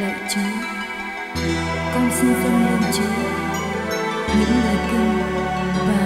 lạy chúa con xin dâng lên chúa những lời kinh và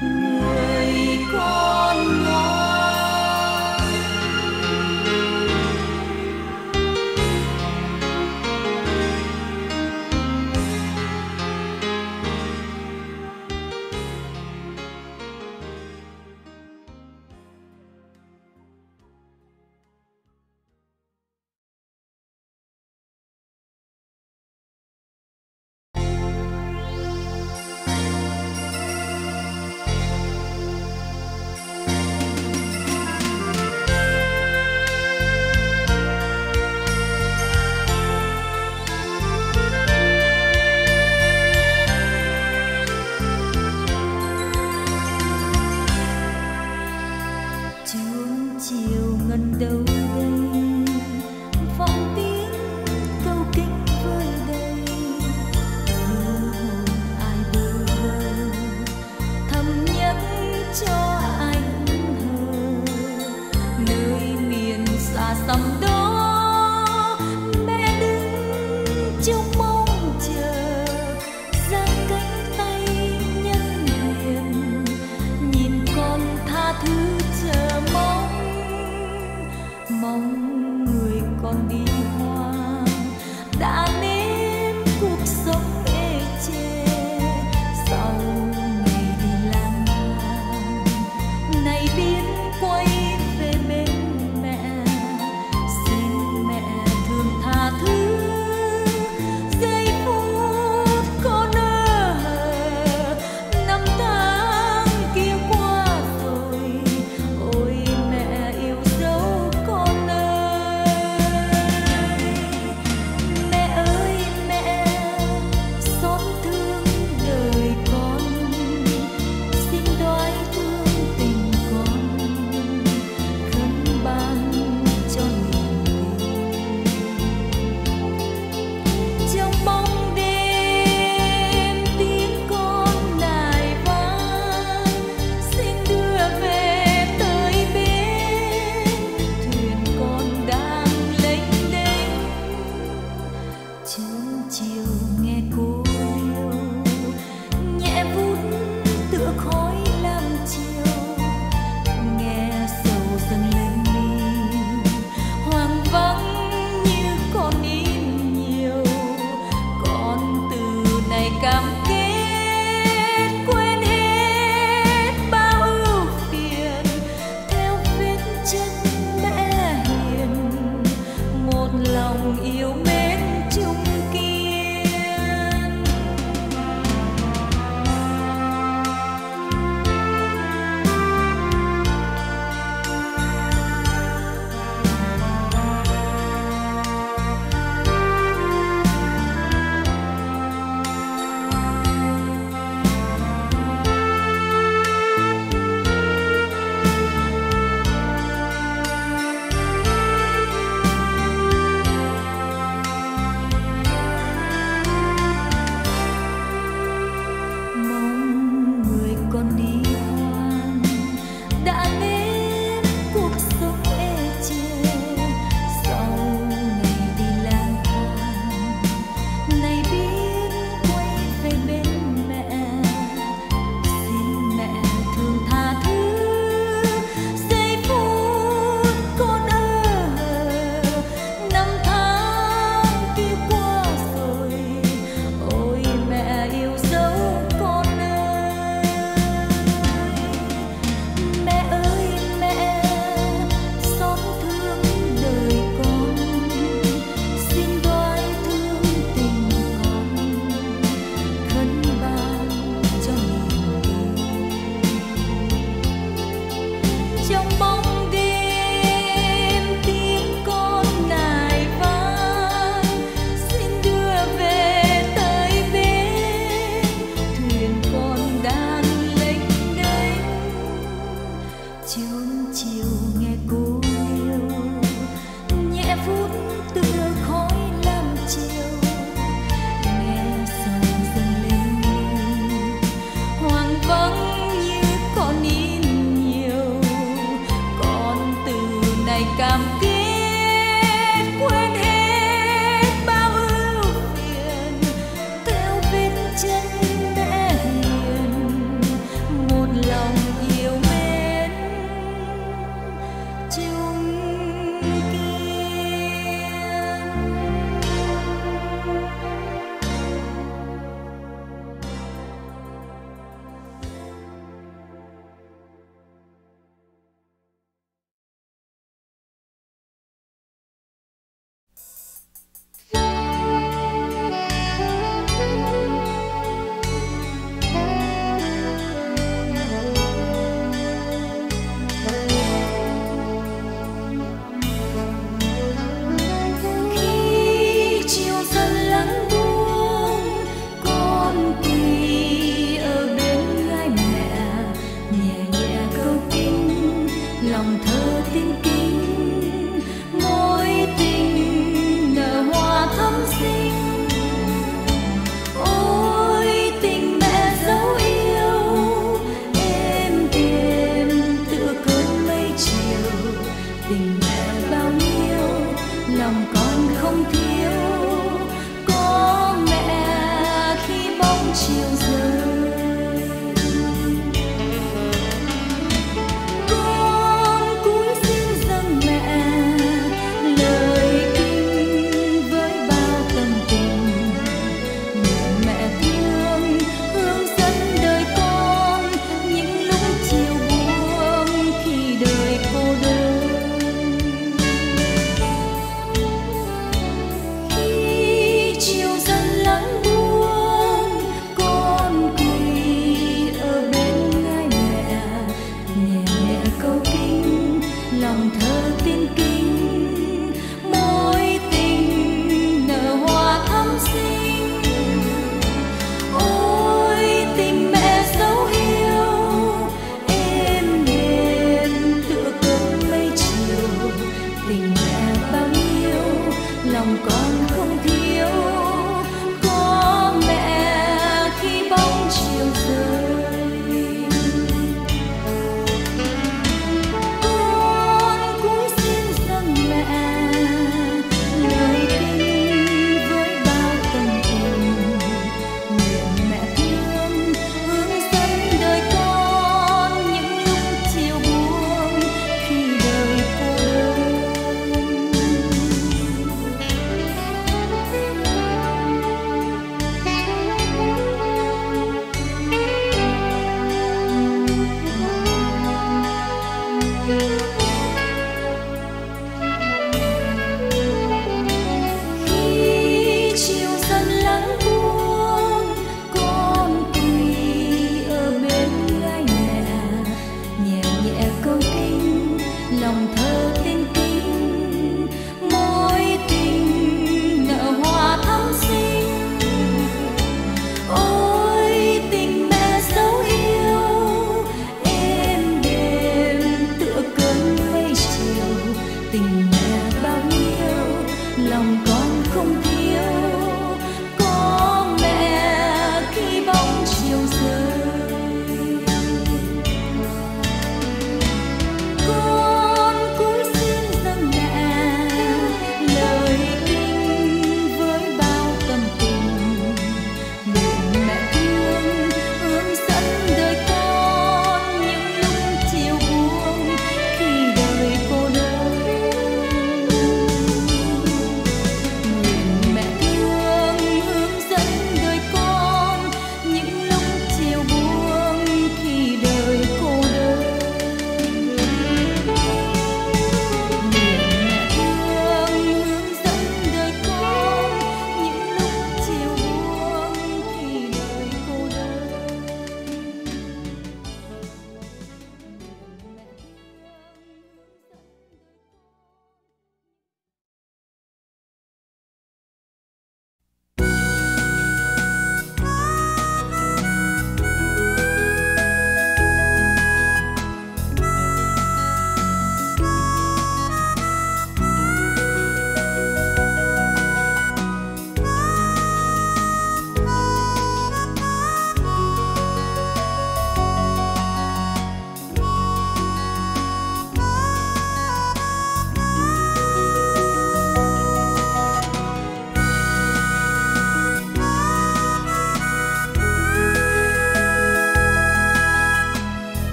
음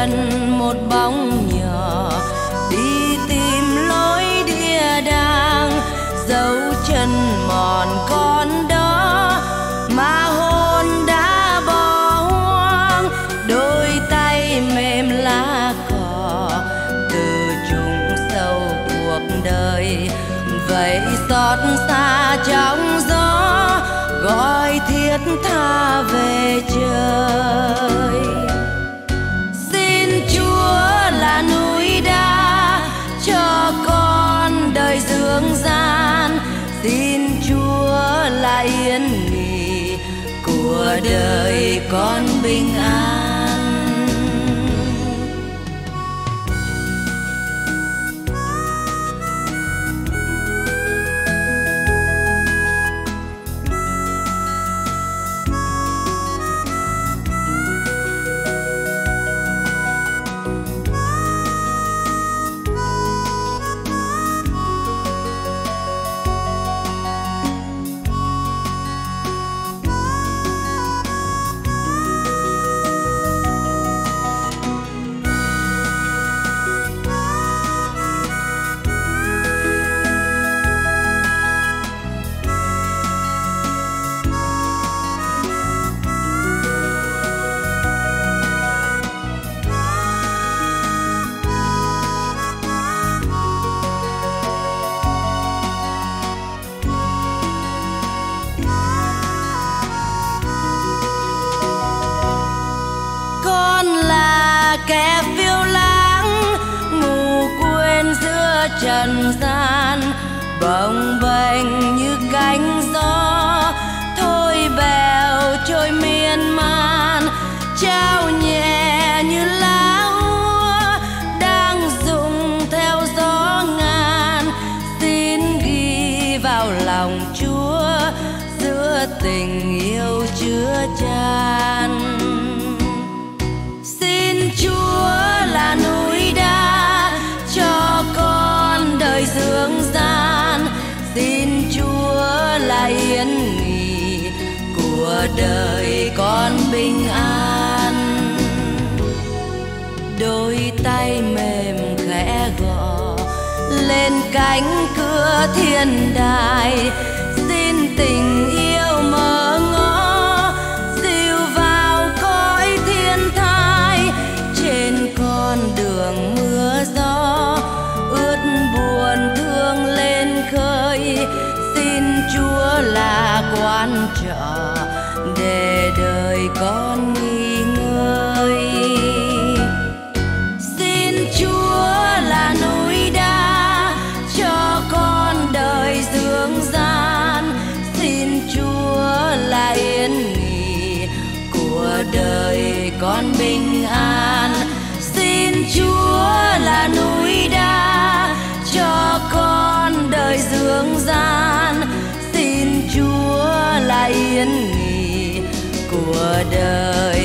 gần một bóng gone xanh như cánh cánh cửa thiên đài. đời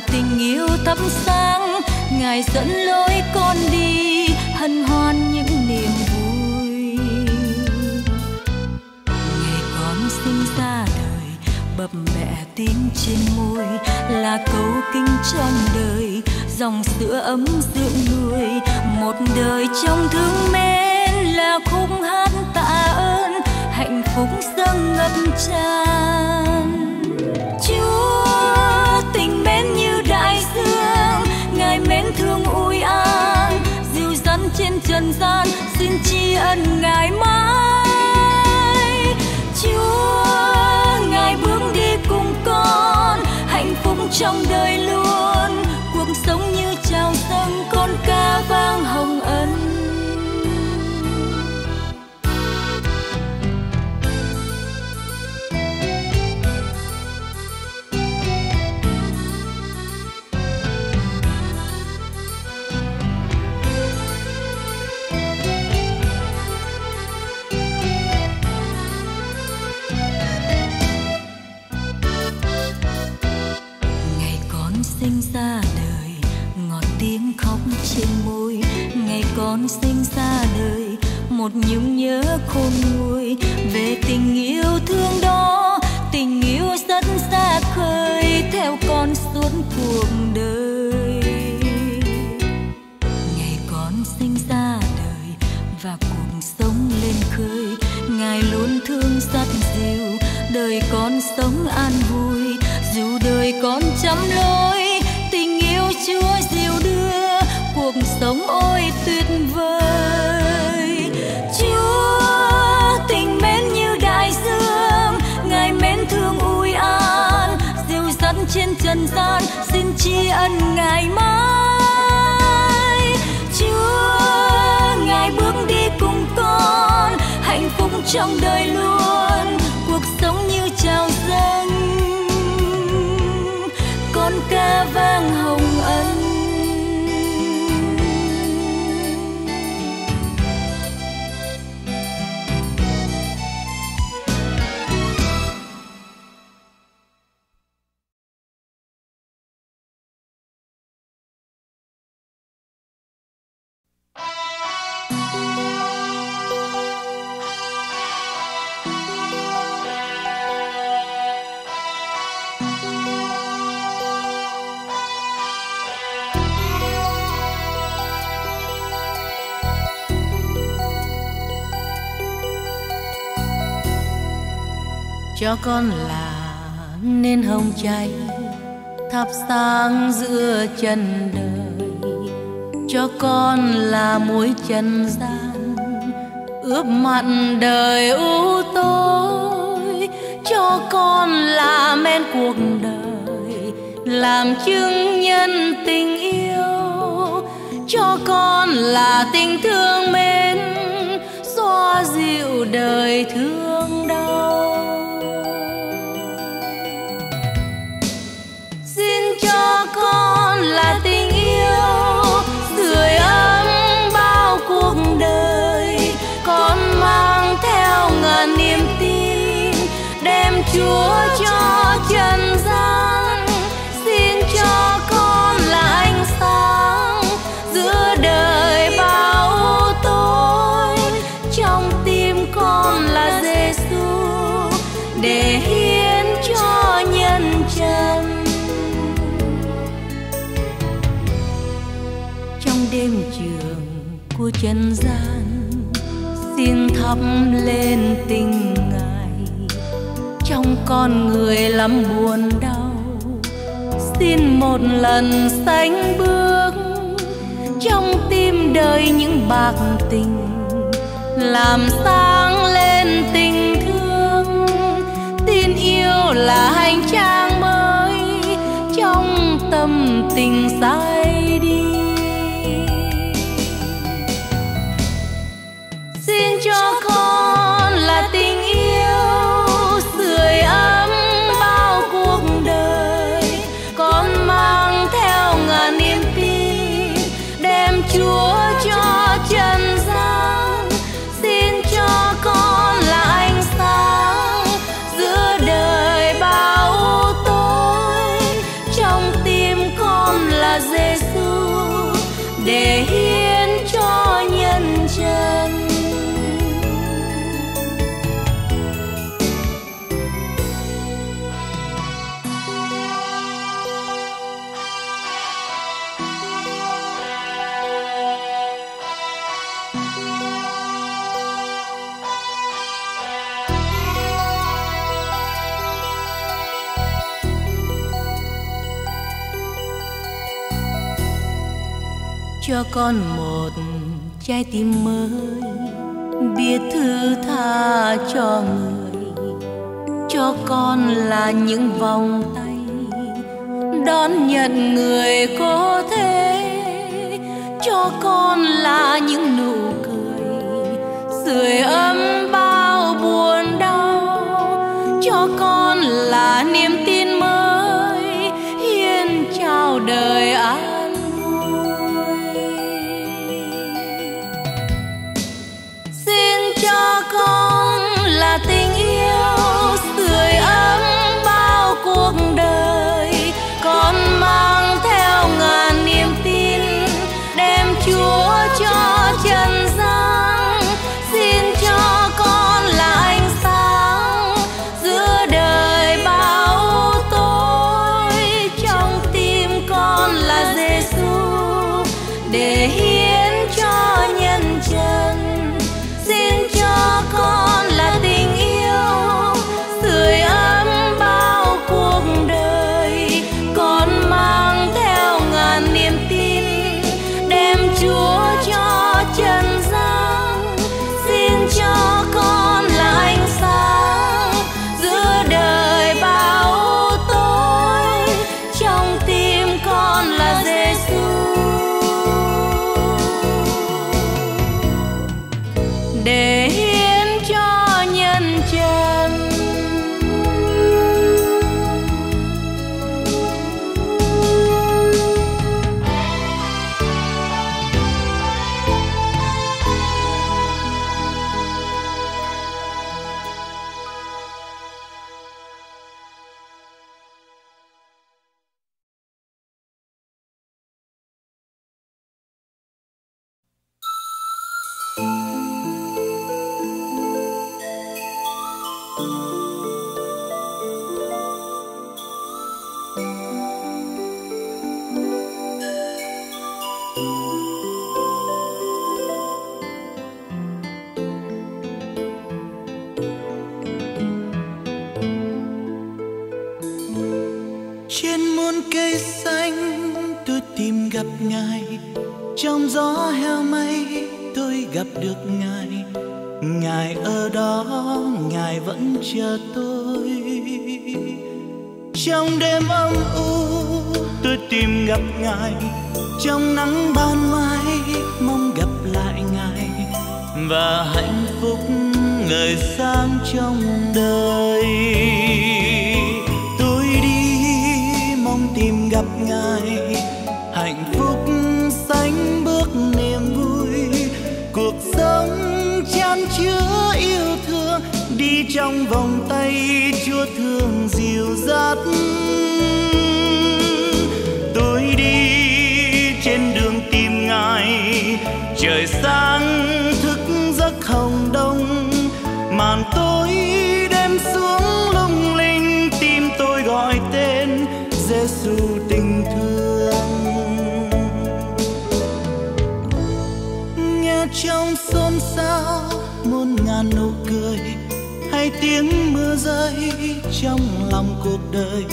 tình yêu thắp sáng. Ngài dẫn lối con đi, hân hoan những niềm vui. Ngày con sinh ra đời, bập mẹ tin trên môi, là câu kinh trong đời. Dòng sữa ấm dưỡng nuôi, một đời trong thương mến, là khúc hát tạ ơn, hạnh phúc dâng ngập tràn. Trần gian, xin tri ân ngài mãi. Chúa, ngài bước đi cùng con, hạnh phúc trong đời luôn. Trăm lối, tình yêu chúa diệu đưa, cuộc sống ôi tuyệt vời. Chúa, tình mến như đại dương, ngài mến thương ui an. Diệu dẫn trên trần gian, xin tri ân ngài mãi. Chúa, ngài bước đi cùng con, hạnh phúc trong đời luôn. Cho con là nên hồng cháy thắp sáng giữa chân đời. Cho con là muối trần gian, ướp mặn đời u tối cho con là men cuộc đời, làm chứng nhân tình yêu. Cho con là tình thương mến, xoa dịu đời thương cho trần gian. Xin cho con là ánh sáng giữa đời bao tối trong tim con là Giêsu để hiến cho nhân trần. Trong đêm trường của trần gian, xin thắp lên tình con người lắm buồn đau xin một lần sánh bước trong tim đời những bạc tình, làm sáng lên tình thương tin yêu là hành trang mới trong tâm tình dài. Cho con một trái tim mới. Biết thứ tha cho người, cho con là những vòng tay. Đón nhận người có thế, cho con là những nụ cười. Sưởi ấm bao buồn đau, cho con là niềm tin mới. Hiên chào đời an được ngài. Ngài ở đó, ngài vẫn chờ tôi. Trong đêm âm u, tôi tìm gặp ngài. Trong nắng ban mai, mong gặp lại ngài. Và hạnh phúc ngời sáng trong đời. Trong vòng tay chúa thương dịu dắt. Trong lòng cuộc đời.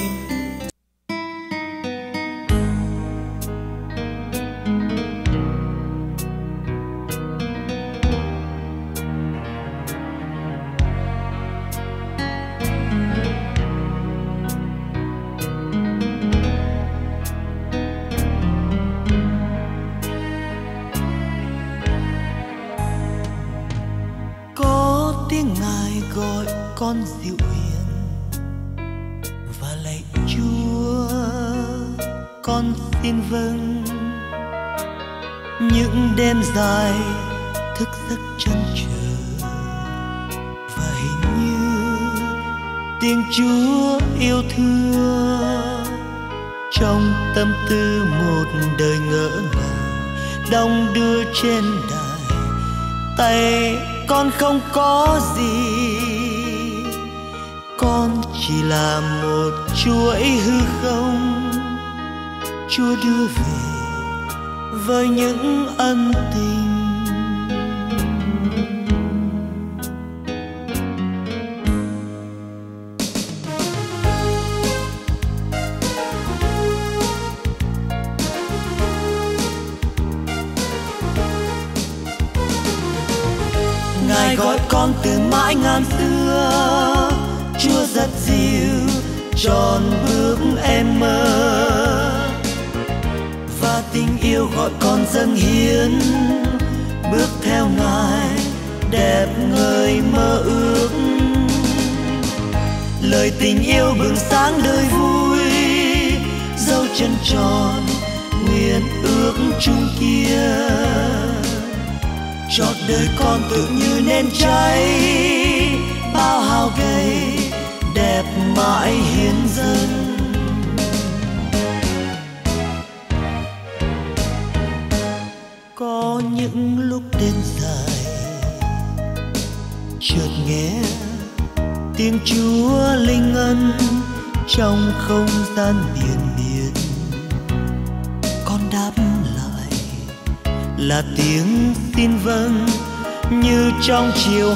Con dịu hiền. Con xin vâng. Những đêm dài thức giấc chân chờ. Và hình như tiếng chúa yêu thương, trong tâm tư một đời ngỡ ngàng, đong đưa trên đài, tay con không có gì. Con chỉ là một chuỗi hư không chúa đưa về với những ân tình.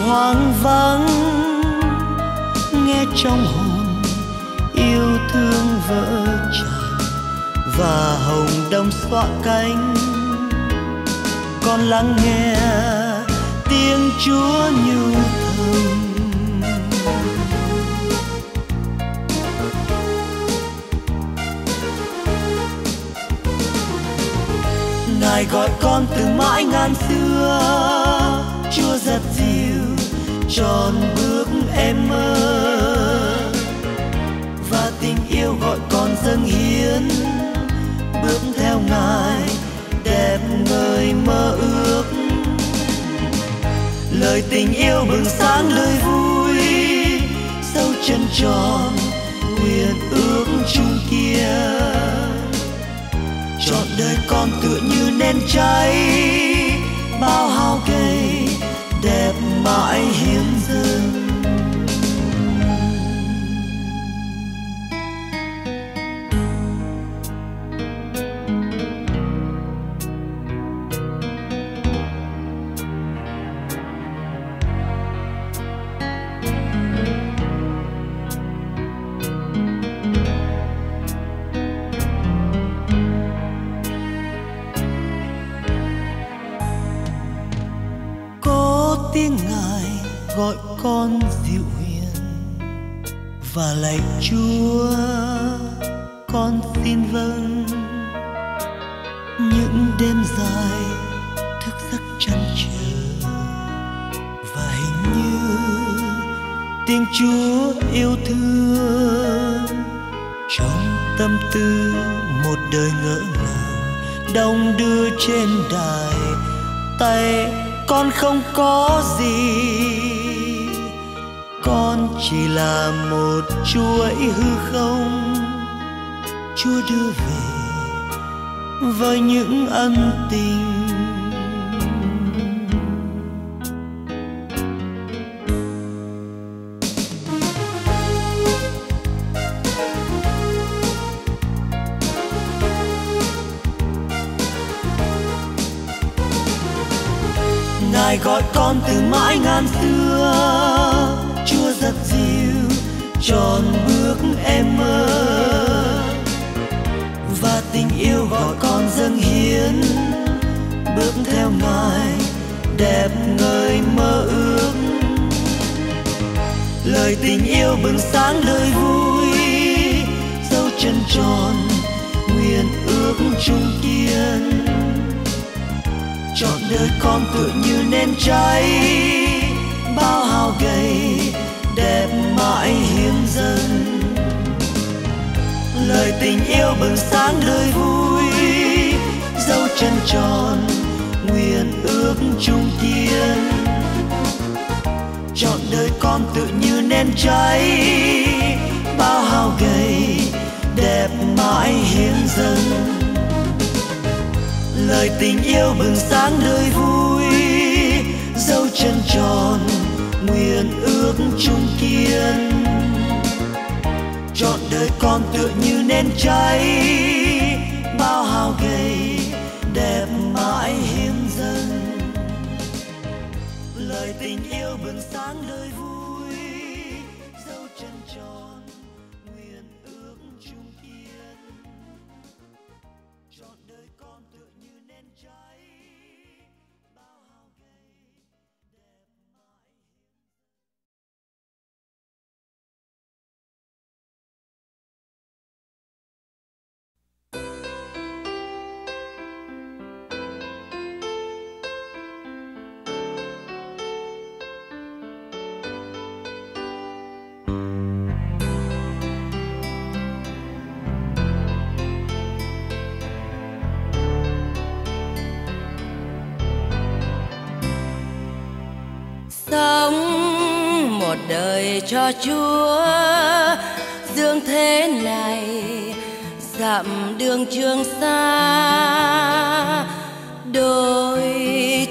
Hoang vắng, nghe trong hồn yêu thương vỡ tràn và hồng đông xóa cánh. Con lắng nghe tiếng chúa nhu thầm ngài gọi con từ mãi ngàn xưa chúa rất dịu tròn bước em mơ. Và tình yêu gọi con dâng hiến, bước theo ngài, đẹp người mơ ước. Lời tình yêu bừng sáng, lời vui sâu chân tròn, nguyện ước chung kia. Chọn đời con tựa như nén cháy, bao hao gầy đẹp mãi hiến dâng con dịu hiền và lạy chúa, con xin vâng. Những đêm dài thức giấc chăn trở và hình như tiếng chúa yêu thương. Trong tâm tư một đời ngỡ ngàng, đong đưa trên đài, tay con không có gì con chỉ là một chuỗi hư không. Chúa đưa về với những ân tình. Ngài gọi con từ mãi ngàn xưa. Tròn bước em mơ. Và tình yêu gọi con dâng hiến, bước theo ngài, đẹp ngời mơ ước. Lời tình yêu bừng sáng đời vui, dấu chân tròn, nguyện ước chung kiên. Chọn đời con tựa như nên cháy, bao hào gầy, đẹp mãi hiền dân. Lời tình yêu bừng sáng đời vui, dấu chân tròn, nguyện ước chung kiên chọn đời con tự như nên cháy, bao hao gầy, đẹp mãi hiến dâng. Lời tình yêu bừng sáng đời vui, dấu chân tròn, nguyện ước chung kiên chọn đời con tựa như nên cháy bao hào gầy một đời cho chúa. Dương thế này, dặm đường trường xa đôi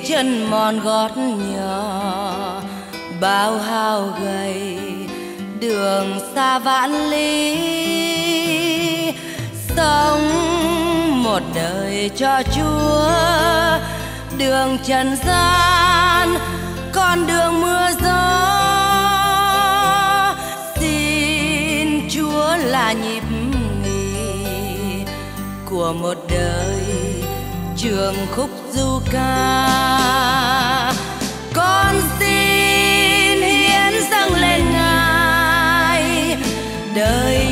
chân mòn gót nhỏ, bao hao gầy đường xa vạn lý. Sống một đời cho chúa, đường trần gian, con đường mưa là nhịp nghỉ của một đời trường khúc du ca. Con xin hiến dâng lên ngài, đời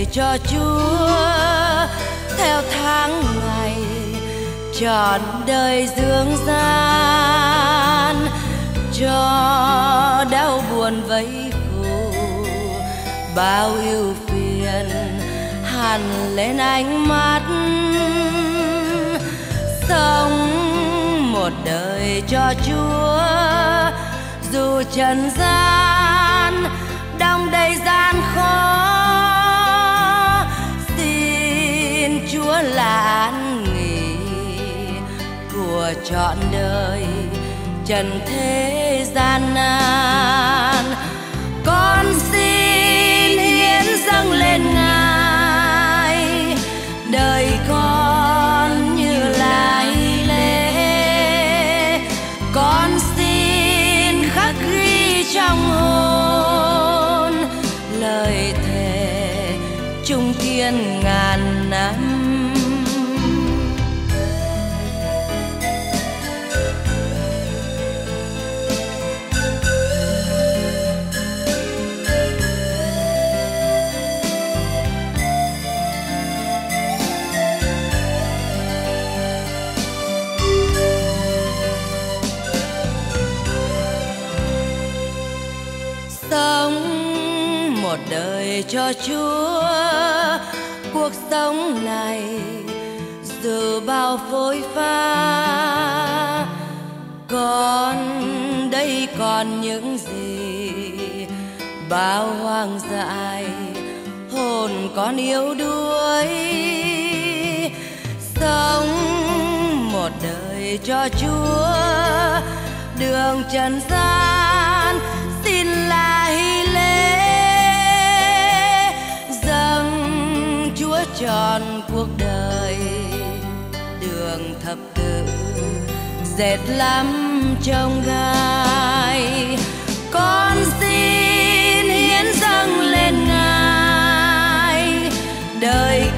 đời cho chúa. Theo tháng ngày trọn đời dương gian, cho đau buồn vây khổ bao ưu phiền hằn lên ánh mắt. Sống một đời cho chúa, dù trần gian đông đầy gian khó an nghỉ của trọn đời trần thế gian nan. Con xin hiến dâng lên ngài, đời con cho chúa. Cuộc sống này dù bao phôi pha, còn đây còn những gì bao hoang dại, hồn con yếu đuối. Sống một đời cho chúa, đường trần gian tròn cuộc đời. Đường thập tự, dệt lắm trong gai. Con xin hiến dâng lên ngài. Đời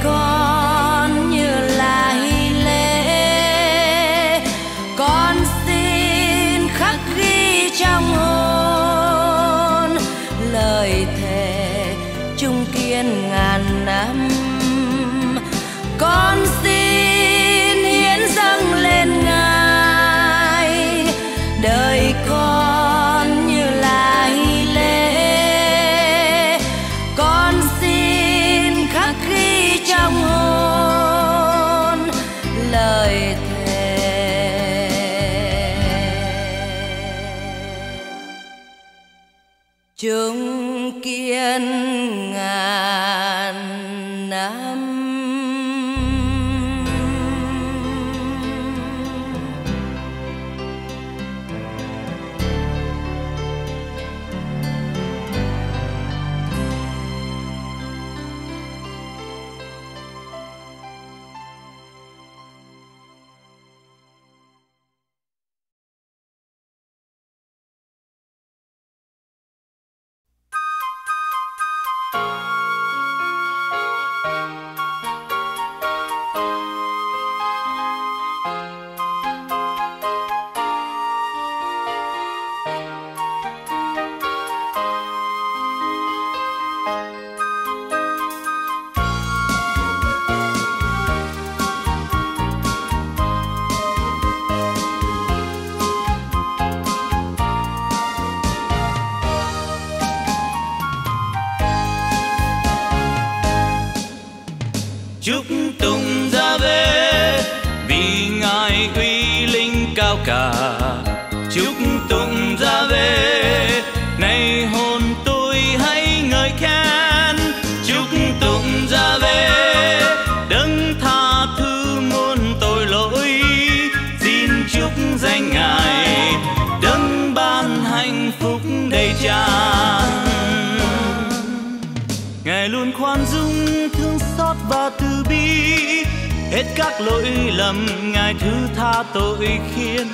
lỗi lầm, Ngài thứ tha tội khiên.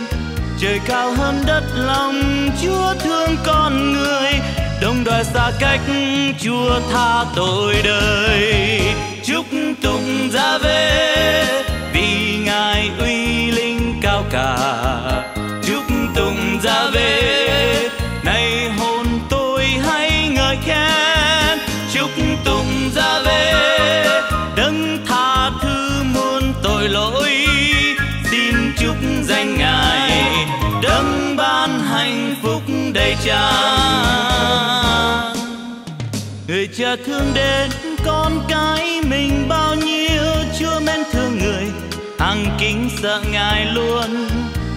Trời cao hơn đất lòng Chúa thương con người. Đông đoài xa cách, Chúa tha tội đời. Chúc tụng ra về Vì Ngài uy linh cao cả. Người cha thương đến con cái mình bao nhiêu, chúa mến thương người. Hằng kính sợ ngài luôn.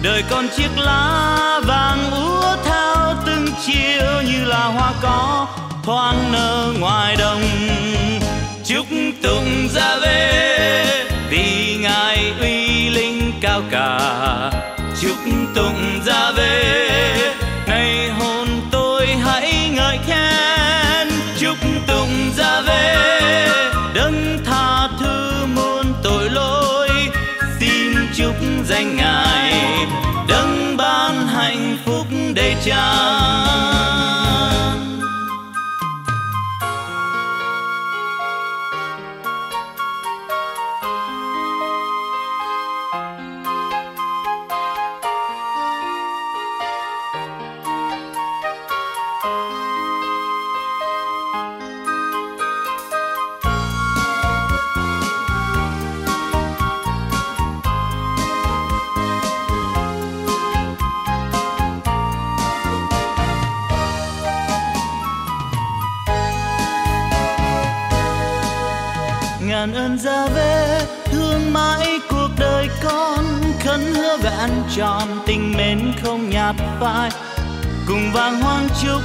Đời con chiếc lá vàng úa thao từng chiều như là hoa có thoáng nở ngoài đồng. Chúc tụng ra về vì ngài uy linh cao cả. Chúc tụng ra về đầy vẹn tròn tình mến không nhạt phai. Cùng vang hoang chúc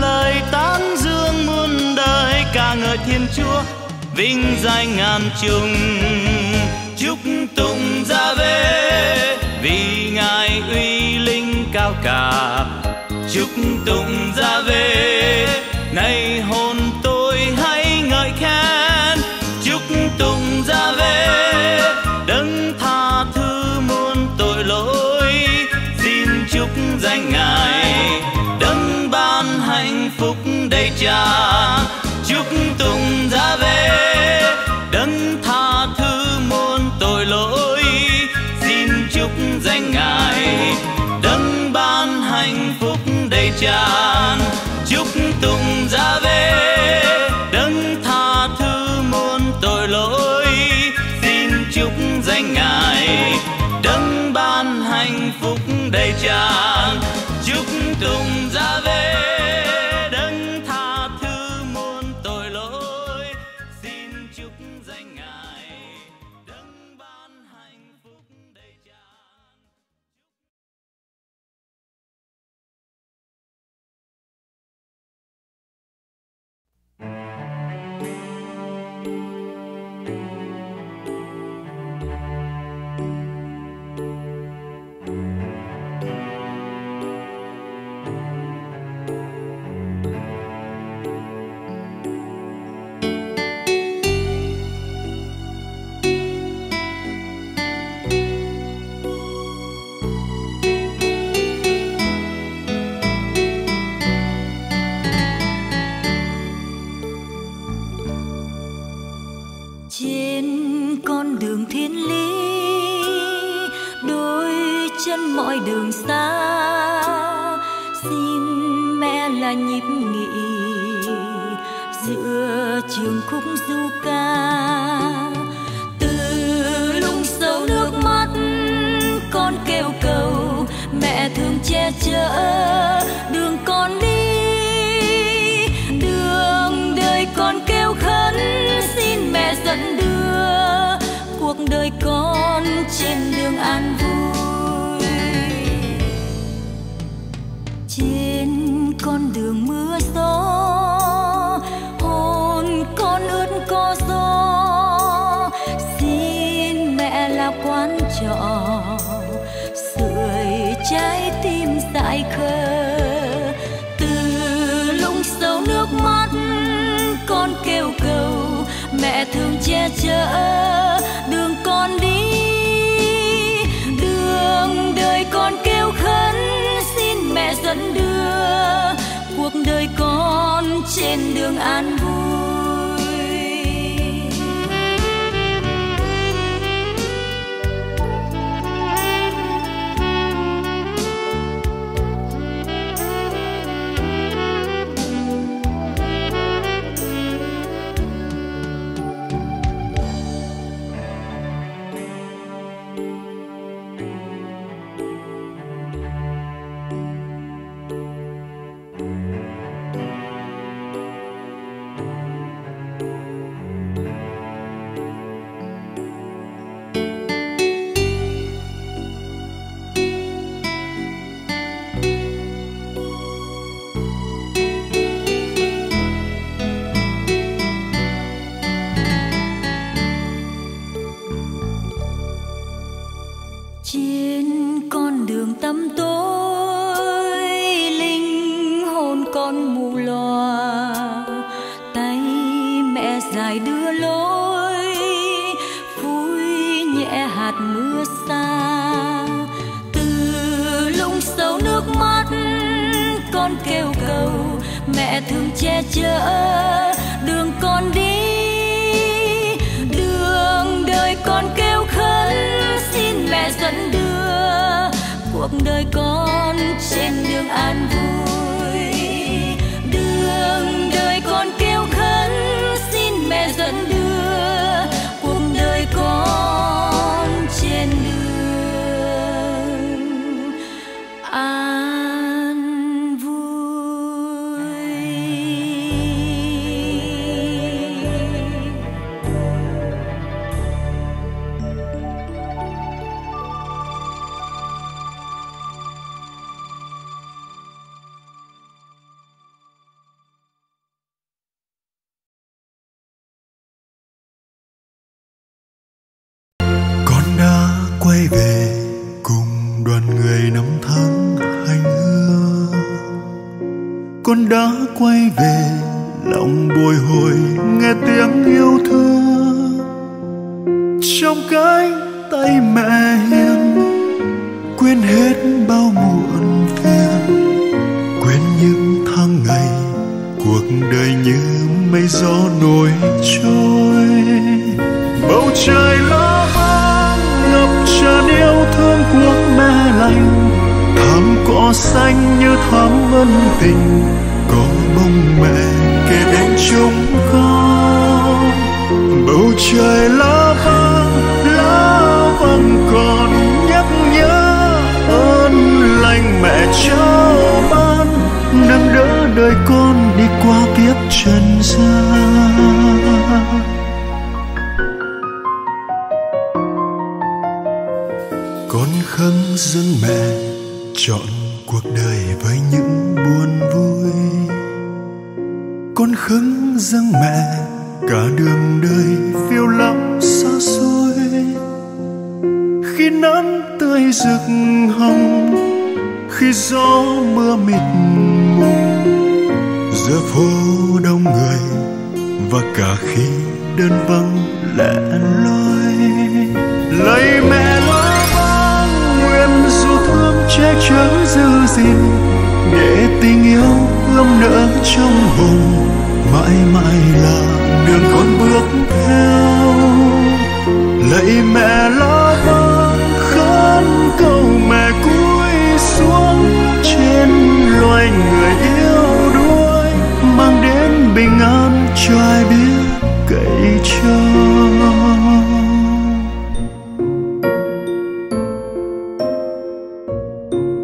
lời tán dương muôn đời ca ngợi thiên chúa, vinh danh ngàn trùng. Chúc tụng ra về, vì ngài uy linh cao cả. Chúc tụng ra về, nay hôn trên đường an vui. Quay về cùng đoàn người năm tháng hành hương. Con đã quay về, lòng bồi hồi, nghe tiếng yêu thương. Trong cái tay mẹ hiền, quên hết bao muộn phiền. Quên những tháng ngày, cuộc đời như mây gió nổi trôi. Bầu trời lo hoa tràn yêu thương của mẹ lành, thắm cỏ xanh như thắm ân tình, có bông mẹ kề bên chúng con. Bầu trời lá vàng lá vàng còn nhắc nhớ ơn lành mẹ trao ban, nâng đỡ đời con đi qua kiếp trần gian. Con khấn dâng mẹ, chọn cuộc đời với những buồn vui. Con khấn dâng mẹ, cả đường đời phiêu lắm xa xôi. Khi nắng tươi rực hồng, khi gió mưa mịt mùng giữa phố đông người và cả khi đơn vắng lẻ loi. Lấy mẹ che chở giữ gìn để tình yêu ươm nở trong hồn, mãi mãi là đường con bước theo. Lạy mẹ lo vàng khấn cầu mẹ cúi xuống trên loài người yêu đuối, mang đến bình an cho ai biết cậy trông